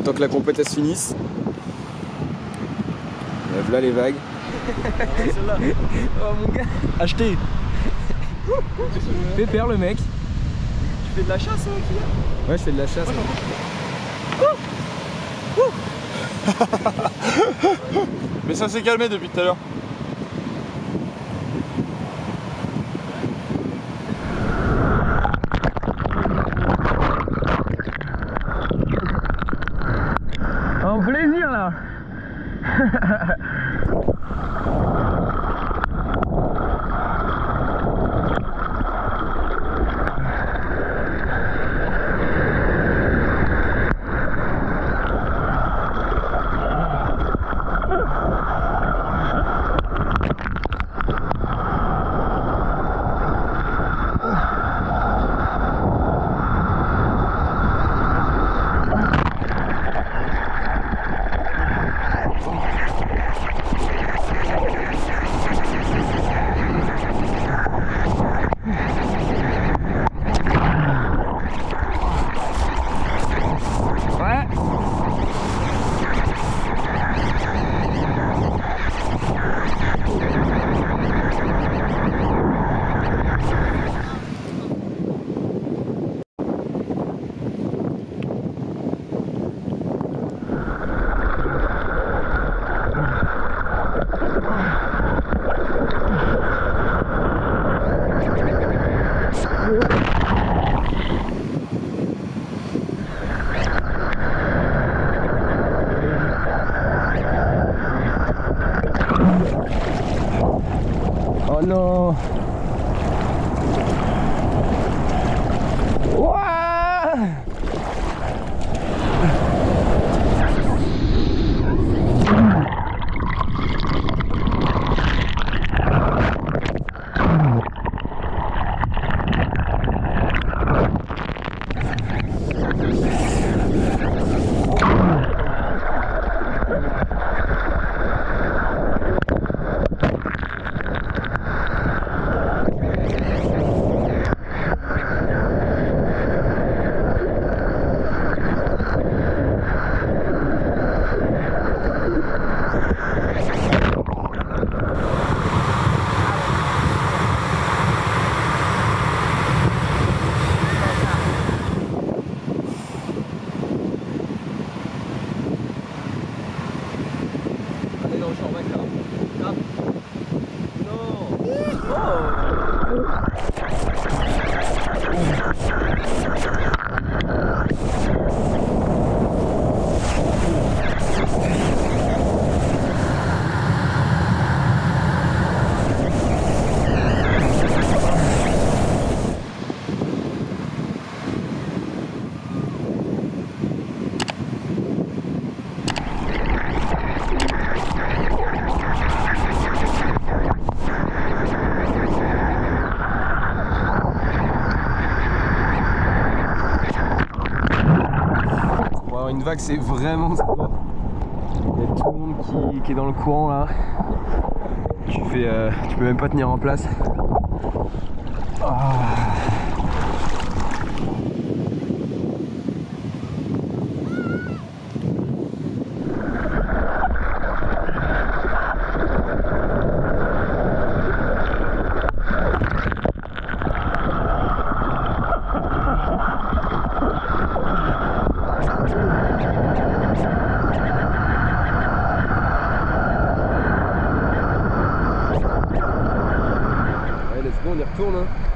temps que la compétition se finisse. Voilà les vagues. oh mon gars Acheté Pépère le mec. Tu fais de la chasse hein, Ouais je fais de la chasse. Mais ça s'est calmé depuis tout à l'heure. Allez dans Une vague c'est vraiment sport. Il y a tout le monde qui, qui est dans le courant là. Tu fais, euh, tu peux même pas tenir en place. Retourne. Hein.